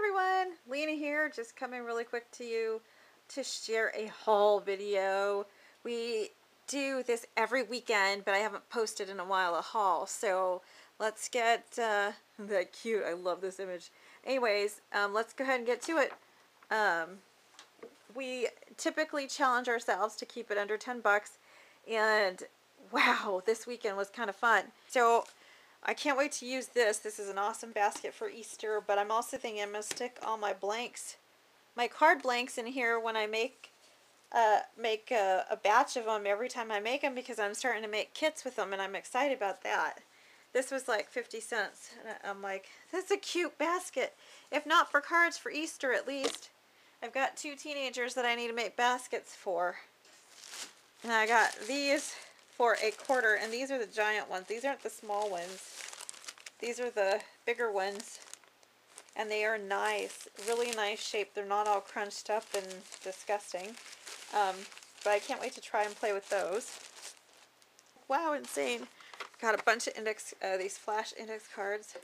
everyone, Lina here, just coming really quick to you to share a haul video. We do this every weekend, but I haven't posted in a while a haul, so let's get, uh, that cute, I love this image. Anyways, um, let's go ahead and get to it. Um, we typically challenge ourselves to keep it under 10 bucks, and wow, this weekend was kind of fun. So I can't wait to use this. This is an awesome basket for Easter, but I'm also thinking I'm going to stick all my blanks, my card blanks in here when I make uh, make a, a, batch of them every time I make them because I'm starting to make kits with them and I'm excited about that. This was like 50 cents. And I'm like, that's a cute basket. If not for cards, for Easter at least. I've got two teenagers that I need to make baskets for. And I got these for a quarter, and these are the giant ones. These aren't the small ones. These are the bigger ones, and they are nice, really nice shape. They're not all crunched up and disgusting, um, but I can't wait to try and play with those. Wow, insane. Got a bunch of index, uh, these flash index cards.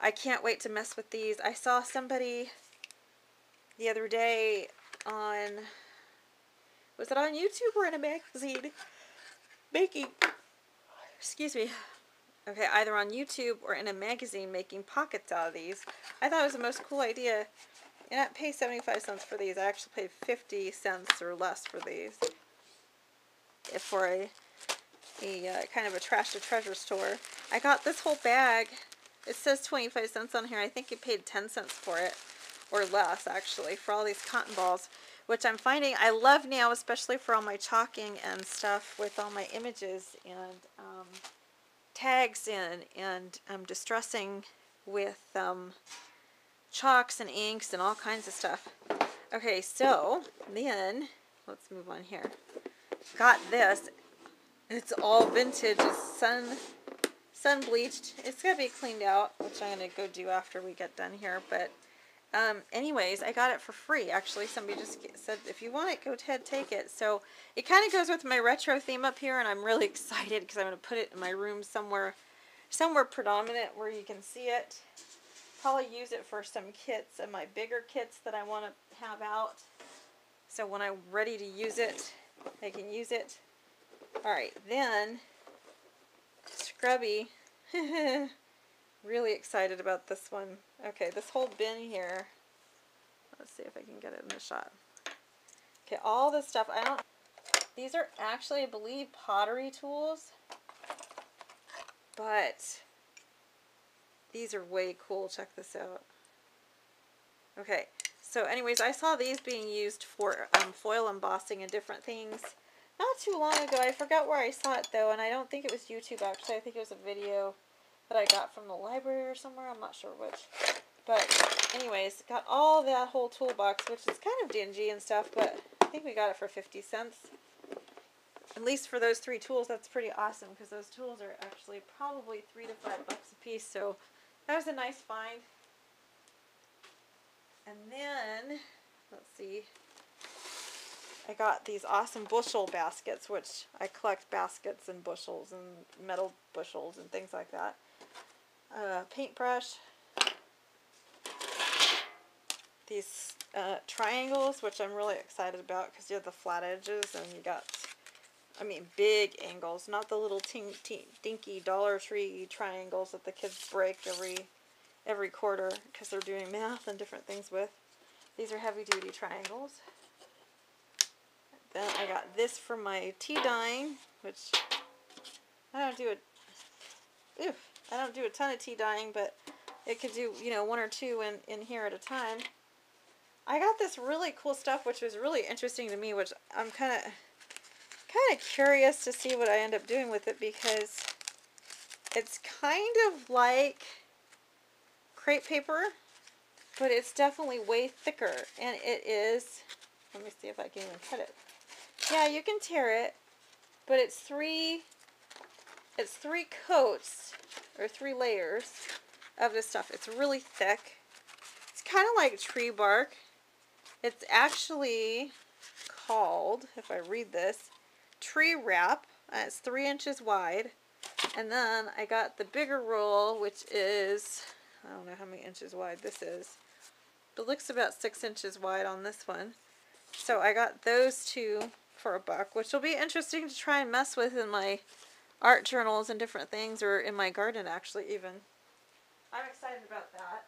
I can't wait to mess with these. I saw somebody the other day on, was it on YouTube or in a magazine? Making, excuse me, okay, either on YouTube or in a magazine making pockets out of these. I thought it was the most cool idea. And I pay 75 cents for these. I actually paid 50 cents or less for these. If for a, a uh, kind of a trash to treasure store. I got this whole bag. It says 25 cents on here. I think you paid 10 cents for it. Or less, actually, for all these cotton balls which I'm finding I love now, especially for all my chalking and stuff with all my images and um, tags in and um, distressing with um, chalks and inks and all kinds of stuff. Okay, so then let's move on here. Got this. It's all vintage. It's sun sun bleached. It's gonna be cleaned out, which I'm gonna go do after we get done here. But um, anyways, I got it for free. Actually, somebody just said, if you want it, go ahead, take it. So it kind of goes with my retro theme up here, and I'm really excited because I'm going to put it in my room somewhere, somewhere predominant where you can see it. Probably use it for some kits and my bigger kits that I want to have out. So when I'm ready to use it, I can use it. Alright, then, Scrubby. Really excited about this one. Okay, this whole bin here. Let's see if I can get it in the shot. Okay, all this stuff. I don't. These are actually, I believe, pottery tools. But these are way cool. Check this out. Okay, so anyways, I saw these being used for um, foil embossing and different things not too long ago. I forgot where I saw it though, and I don't think it was YouTube actually. I think it was a video that I got from the library or somewhere. I'm not sure which. But anyways, got all that whole toolbox, which is kind of dingy and stuff, but I think we got it for 50 cents. At least for those three tools, that's pretty awesome because those tools are actually probably three to five bucks a piece. So that was a nice find. And then, let's see, I got these awesome bushel baskets, which I collect baskets and bushels and metal bushels and things like that uh, paintbrush, these uh, triangles, which I'm really excited about because you have the flat edges and you got, I mean, big angles, not the little tink, dinky Dollar Tree triangles that the kids break every every quarter because they're doing math and different things with. These are heavy duty triangles. Then I got this for my tea dyeing, which I don't do it. Oof, I don't do a ton of tea dyeing, but it could do, you know, one or two in, in here at a time. I got this really cool stuff, which was really interesting to me, which I'm kind of kind of curious to see what I end up doing with it because it's kind of like crepe paper, but it's definitely way thicker. And it is, let me see if I can even cut it. Yeah, you can tear it, but it's three, it's three coats or three layers of this stuff. It's really thick. It's kind of like tree bark. It's actually called, if I read this, tree wrap. Uh, it's three inches wide. And then I got the bigger roll, which is, I don't know how many inches wide this is. It looks about six inches wide on this one. So I got those two for a buck, which will be interesting to try and mess with in my art journals and different things, or in my garden actually even. I'm excited about that.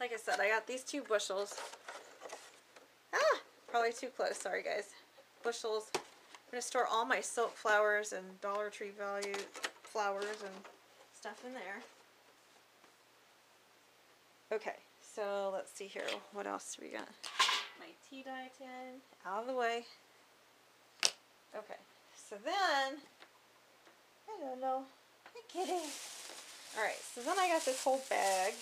Like I said, I got these two bushels. Ah, probably too close. Sorry, guys. Bushels. I'm going to store all my silk flowers and Dollar Tree value flowers and stuff in there. Okay, so let's see here. What else do we got? My tea dye tin out of the way. Okay, so then, I don't know. Hi, kitty. Alright, so then I got this whole bag.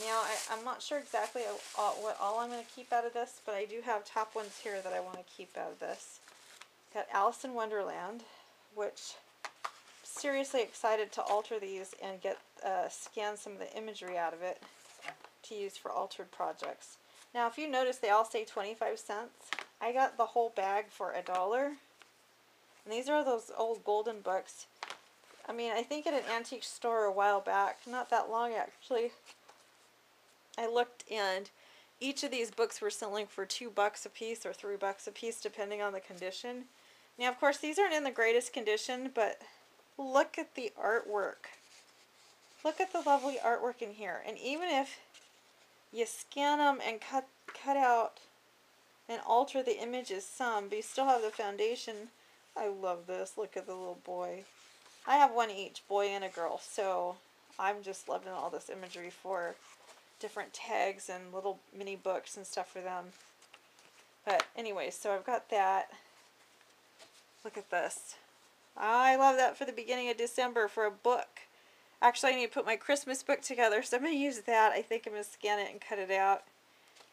Now, I, I'm not sure exactly all, what all I'm going to keep out of this, but I do have top ones here that I want to keep out of this. Got Alice in Wonderland, which seriously excited to alter these and get uh, scan some of the imagery out of it to use for altered projects. Now, if you notice, they all say 25 cents. I got the whole bag for a dollar. And these are those old golden books. I mean, I think at an antique store a while back, not that long actually, I looked and each of these books were selling for two bucks a piece or three bucks a piece depending on the condition. Now, of course, these aren't in the greatest condition, but look at the artwork. Look at the lovely artwork in here. And even if you scan them and cut, cut out and alter the images some, but you still have the foundation. I love this. Look at the little boy. I have one each, boy and a girl, so I'm just loving all this imagery for different tags and little mini books and stuff for them. But anyway, so I've got that. Look at this. I love that for the beginning of December for a book. Actually, I need to put my Christmas book together, so I'm going to use that. I think I'm going to scan it and cut it out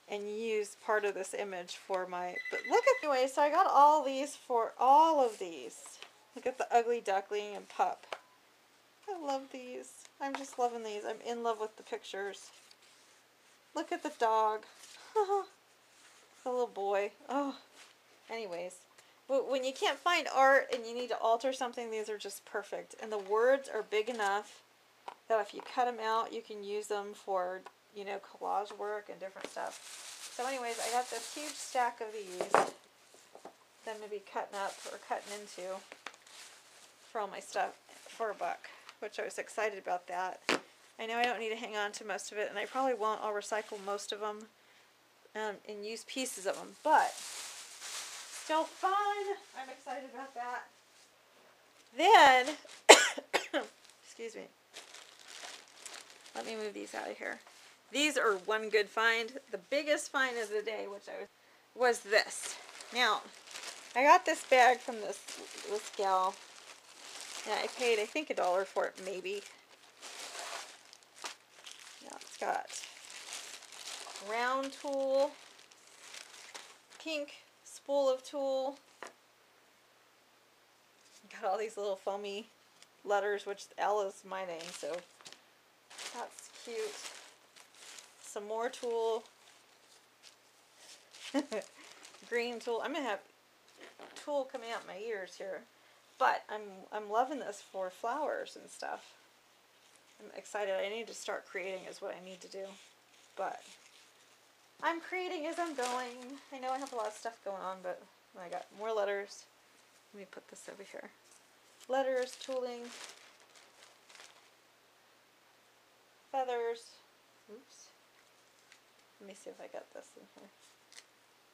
and use part of this image for my... But look at... Anyway, so I got all these for all of these. Look at the ugly duckling and pup. I love these. I'm just loving these. I'm in love with the pictures. Look at the dog. the little boy. Oh. Anyways. But when you can't find art and you need to alter something, these are just perfect. And the words are big enough that if you cut them out, you can use them for, you know, collage work and different stuff. So anyways, I got this huge stack of these that I'm to be cutting up or cutting into for all my stuff for a buck, which I was excited about that. I know I don't need to hang on to most of it, and I probably won't. I'll recycle most of them um, and use pieces of them, but still fun. I'm excited about that. Then, excuse me. Let me move these out of here. These are one good find. The biggest find of the day, which I was, was this. Now, I got this bag from this, this gal. Yeah, I paid, I think, a dollar for it, maybe. Now, it's got round tulle, pink spool of tulle. Got all these little foamy letters, which L is my name, so that's cute. Some more tulle. Green tulle. I'm going to have tulle coming out my ears here. But I'm, I'm loving this for flowers and stuff. I'm excited. I need to start creating is what I need to do. But I'm creating as I'm going. I know I have a lot of stuff going on, but I got more letters. Let me put this over here. Letters, tooling, feathers. Oops. Let me see if I got this in here.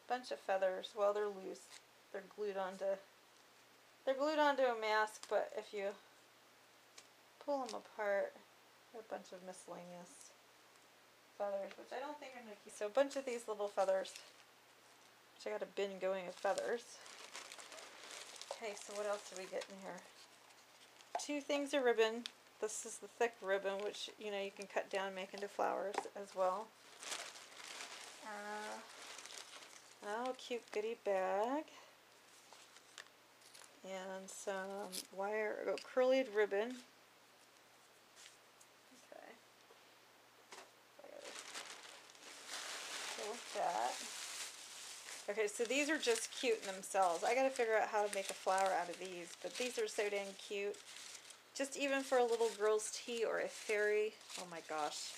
Bunch of feathers. Well, they're loose. They're glued onto. They're glued onto a mask, but if you pull them apart, they're a bunch of miscellaneous feathers, which I don't think to keep. So a bunch of these little feathers. Which I got a bin going of feathers. Okay, so what else do we get in here? Two things of ribbon. This is the thick ribbon, which, you know, you can cut down and make into flowers as well. Uh, oh, cute goodie bag. And some wire, oh, curlied ribbon. that. Okay, so these are just cute in themselves. I gotta figure out how to make a flower out of these, but these are so dang cute. just even for a little girl's tea or a fairy. Oh my gosh.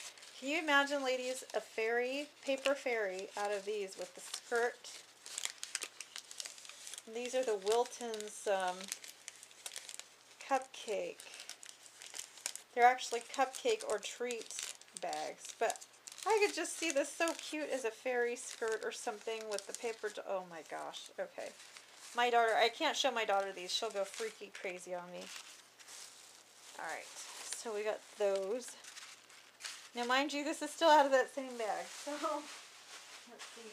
Can you imagine, ladies, a fairy, paper fairy out of these with the skirt? These are the Wilton's um, cupcake. They're actually cupcake or treat bags, but I could just see this so cute as a fairy skirt or something with the paper. Oh my gosh. Okay. My daughter, I can't show my daughter these. She'll go freaky crazy on me. Alright. So we got those. Now mind you, this is still out of that same bag. So, let's see.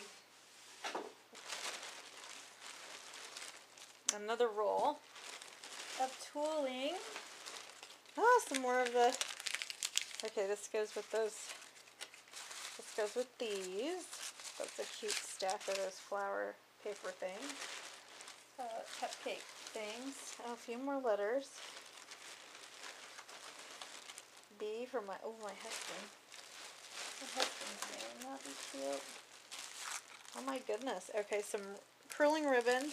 Another roll of tooling. Oh, some more of the... Okay, this goes with those this goes with these. That's a cute stack of those flower paper things. Uh, cupcake things. A few more letters. For my, oh, my husband. My husband's name. Be cute. Oh my goodness. Okay, some curling ribbon.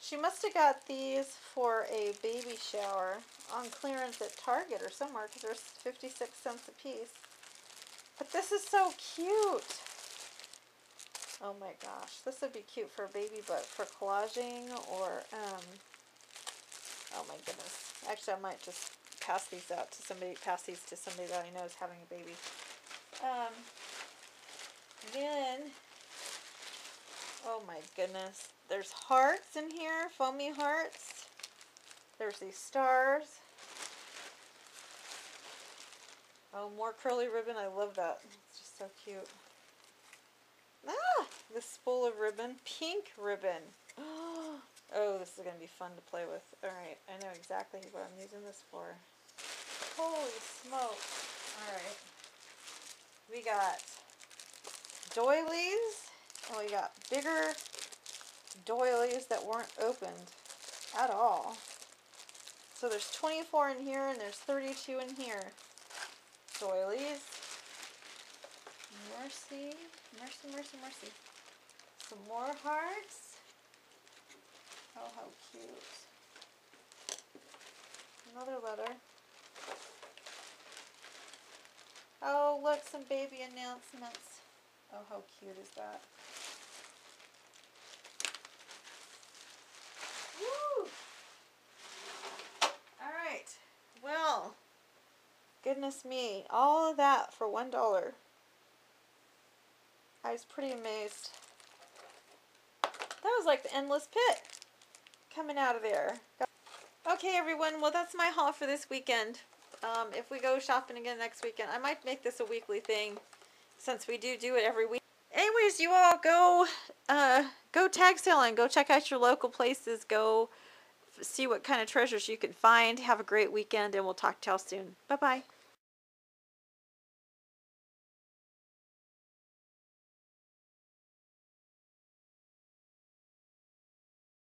She must have got these for a baby shower on clearance at Target or somewhere because they're 56 cents a piece. But this is so cute. Oh my gosh. This would be cute for a baby, but for collaging or, um, oh my goodness. Actually, I might just pass these out to somebody, pass these to somebody that I know is having a baby. Um, then, oh my goodness. There's hearts in here, foamy hearts. There's these stars. Oh, more curly ribbon. I love that. It's just so cute. Ah! This spool of ribbon. Pink ribbon. Oh, this is going to be fun to play with. Alright, I know exactly what I'm using this for. Holy smokes. Alright. We got doilies. And we got bigger doilies that weren't opened at all. So there's 24 in here and there's 32 in here doilies. Mercy, mercy, mercy, mercy. Some more hearts. Oh, how cute. Another letter. Oh, look, some baby announcements. Oh, how cute is that? Woo! All right. Well, Goodness me, all of that for one dollar. I was pretty amazed. That was like the endless pit coming out of there. Okay, everyone. Well, that's my haul for this weekend. Um, if we go shopping again next weekend, I might make this a weekly thing since we do do it every week. Anyways, you all go uh, go tag sailing. Go check out your local places. Go see what kind of treasures you can find. Have a great weekend, and we'll talk to y'all soon. Bye-bye.